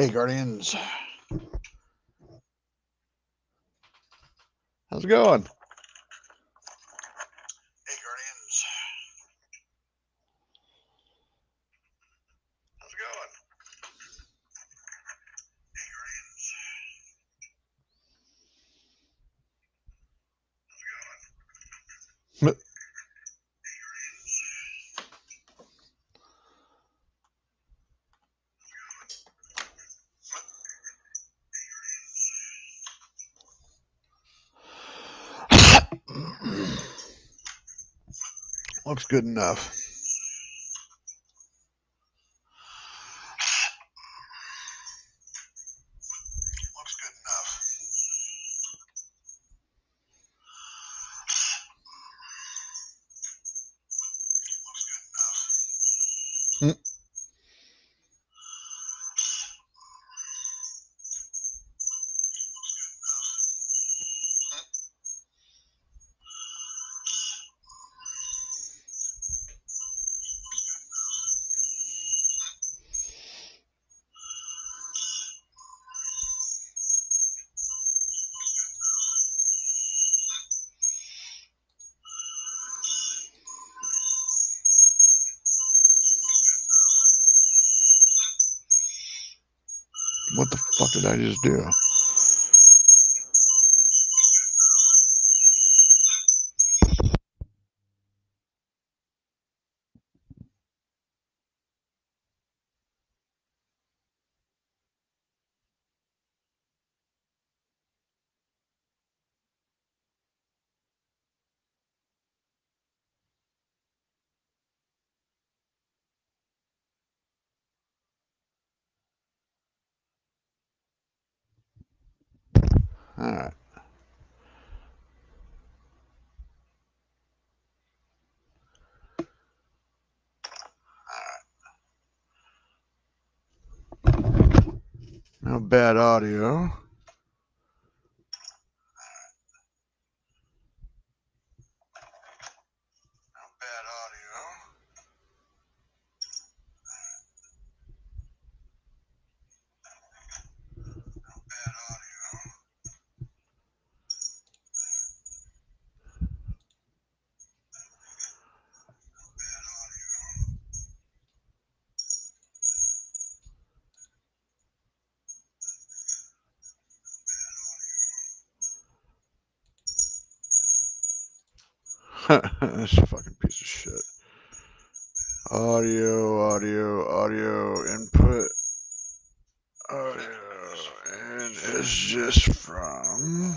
Hey, Guardians. How's it going? Hey, Guardians. How's it going? Hey, Guardians. How's it going? Looks good enough. What the fuck did I just do? Audio. This fucking piece of shit. Audio, audio, audio, input. Audio, and it's just from.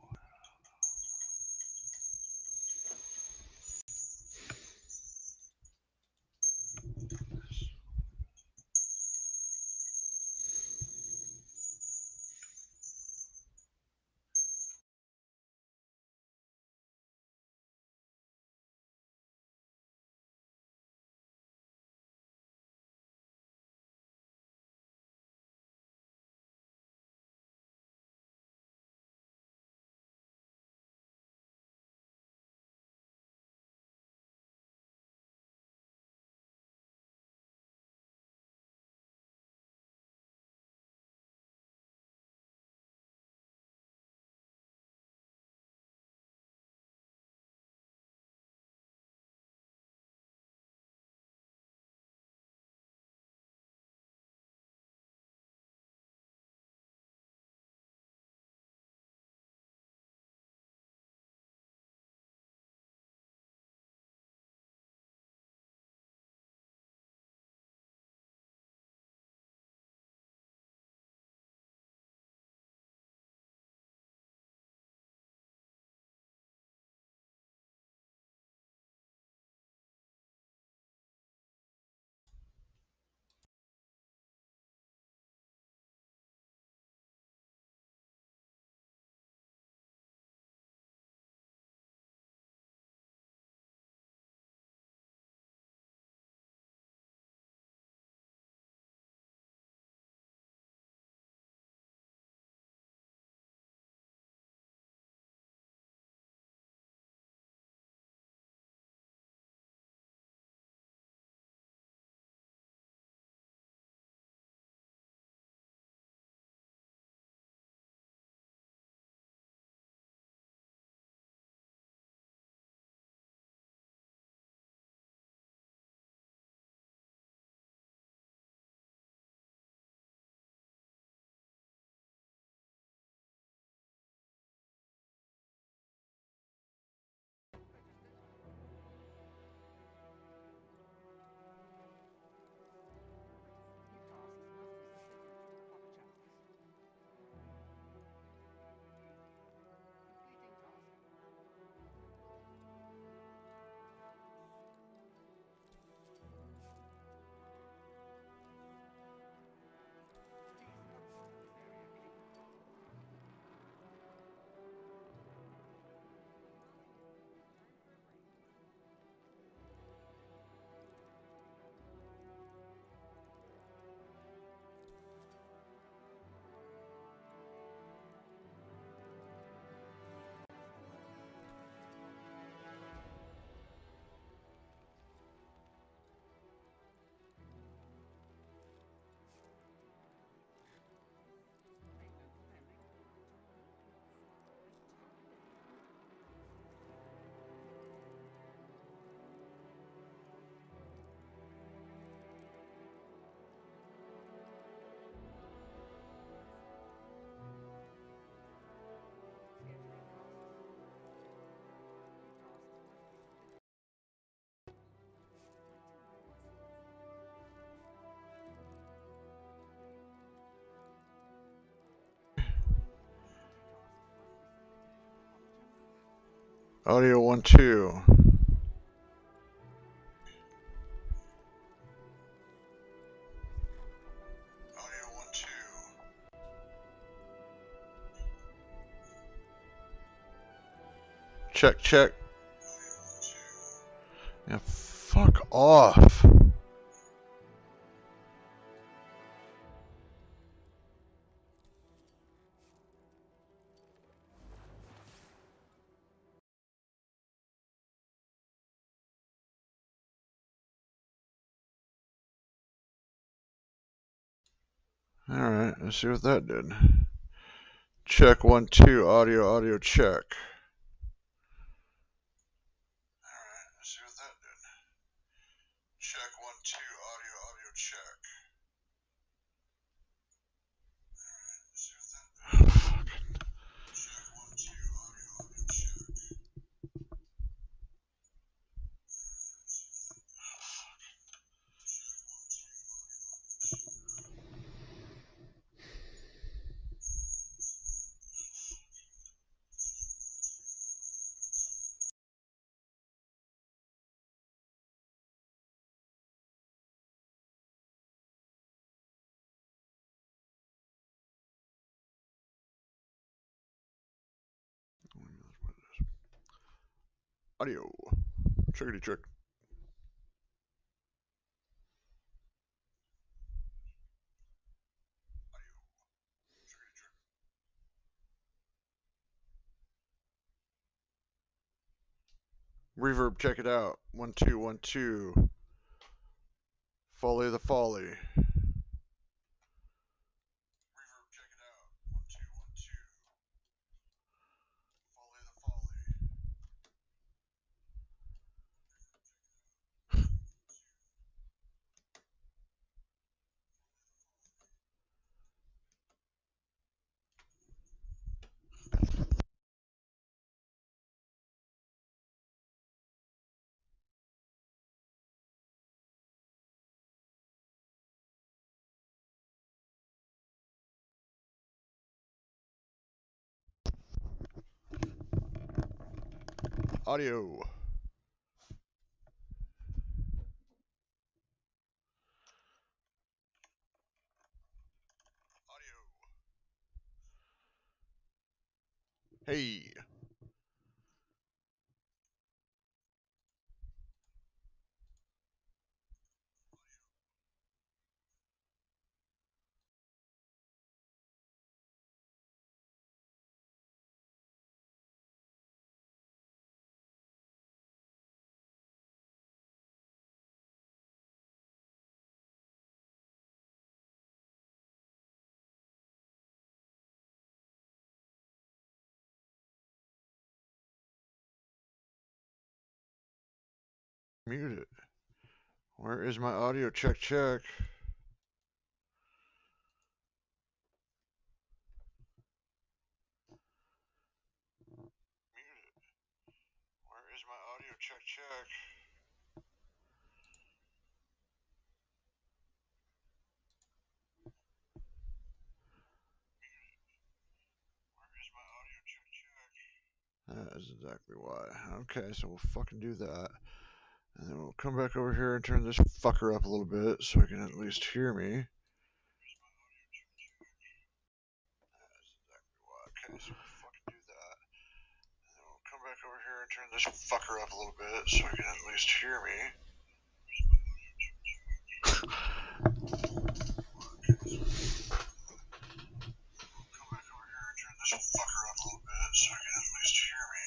Audio one two. Check check. Yeah, fuck off. Alright, let's see what that did. Check one, two, audio, audio, check. Alright, let's see what that did. Check one, two, audio, audio, check. Alright, let's see what that did. Fucking. Check one, two, audio, audio, check. Audio. Trickety trick. Reverb, check it out. One, two, one, two. Folly the folly. Audio. Hey. Mute it. Where is my audio? Check, check. Mute it. Where is my audio? Check, check. Where is my audio? Check, check. That is exactly why. Okay, so we'll fucking do that. And then we'll come back over here and turn this fucker up a little bit so I can at least hear me. Okay, so and turn this fucker up a little bit so I can at least hear me. Come back over here and turn this fucker up a little bit so I can at least hear me.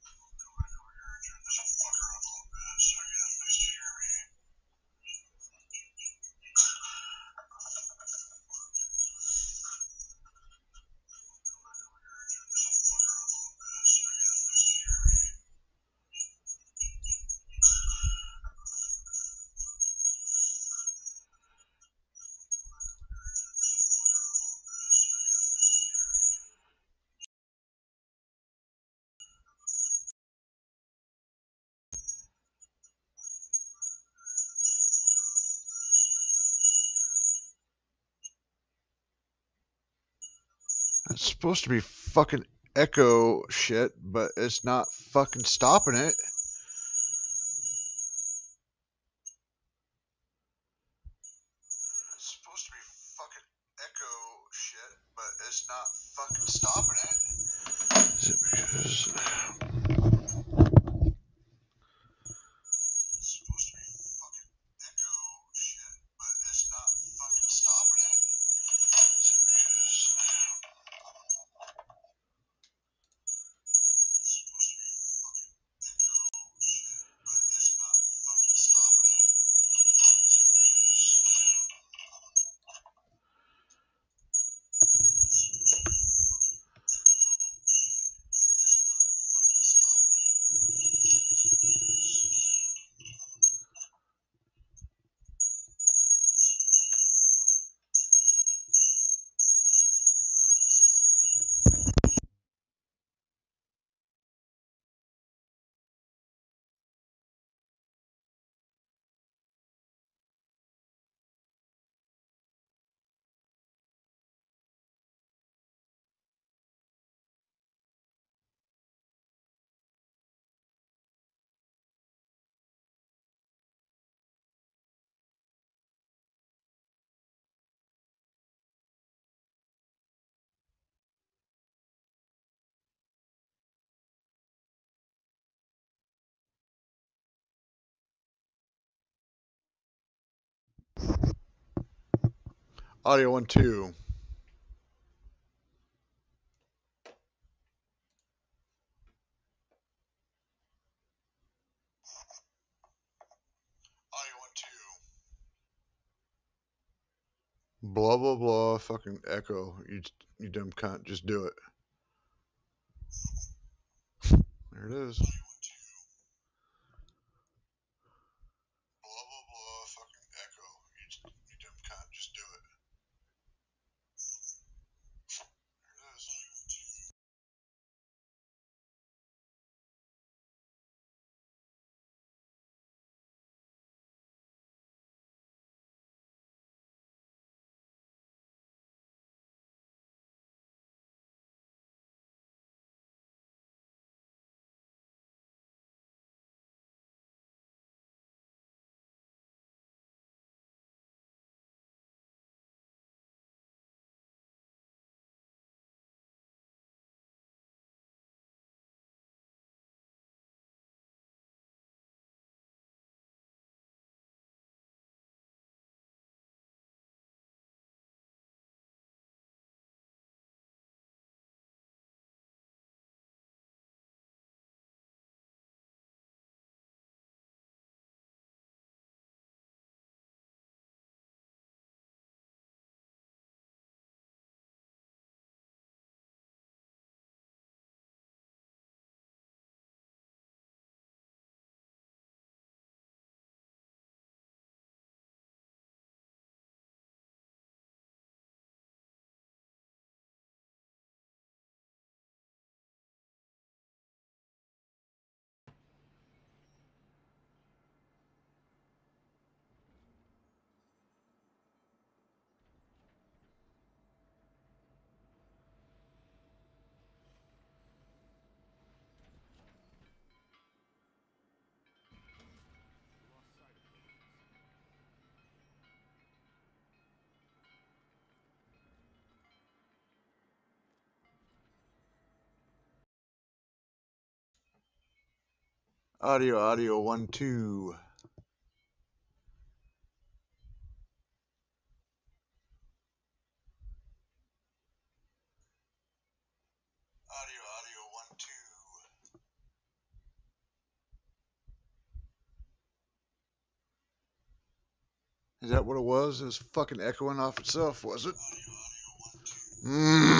Come back over here and turn this fucker up a little bit so I can at least hear me. Come back over here and turn this fucker up a little bit so I can at least hear me. It's supposed to be fucking echo shit, but it's not fucking stopping it. It's supposed to be fucking echo shit, but it's not fucking stopping it. Is it because. It's supposed to be fucking echo shit, but it's not fucking stopping it. Is it because. It's supposed to be fucking echo shit, but it's not fucking stopping it. Is it because. It's supposed to be fucking echo shit, but it's not fucking Audio one two. Audio one two. Blah blah blah. Fucking echo. You you dumb cunt. Just do it. There it is. Audio audio one two. Audio audio one two. Is that what it was? It was fucking echoing off itself, was it? Audio audio one mm.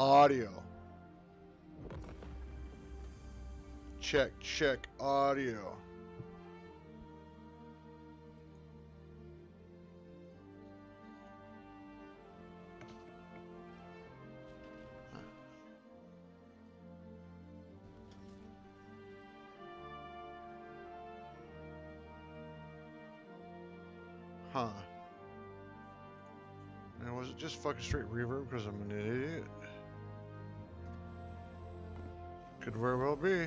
Audio. Check, check, audio. Huh. And was it just fucking straight reverb because I'm an idiot? Could very well be.